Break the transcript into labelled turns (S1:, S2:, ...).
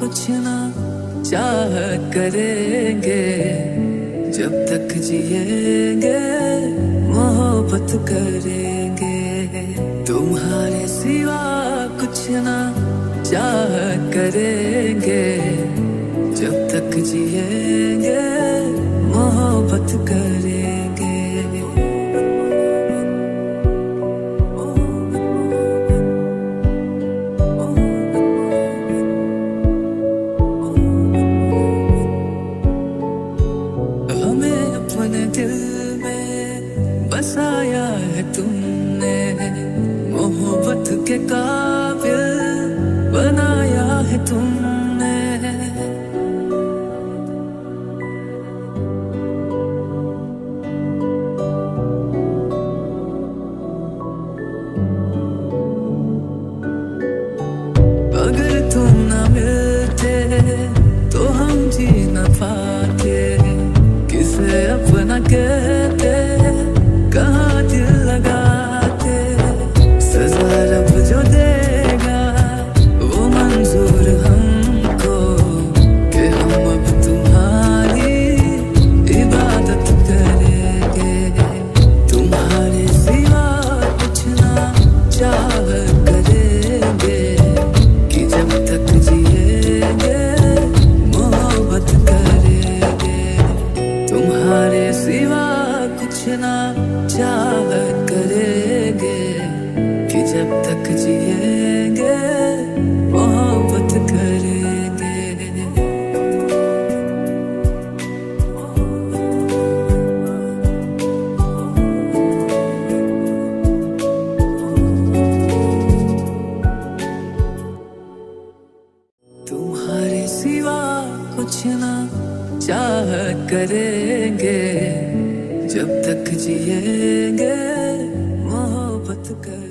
S1: कुछ ना चाह करेंगे। जब तक जिएँगे, मोहब्बत करेंगे। तुम्हारे सिवा कुछ ना चाह करेंगे। जब तक जिएँगे तुमने मोहब्बत के काबिल बनाया है तुमने। अगर तुम न मिलते तो हम जी न पाते। किसे अपना कहाँ तक जिएँगे, मोहब्बत करेंगे। तुम्हारे सिवा कुछ ना चाह करेंगे, जब तक जिएँगे, मोहब्बत कर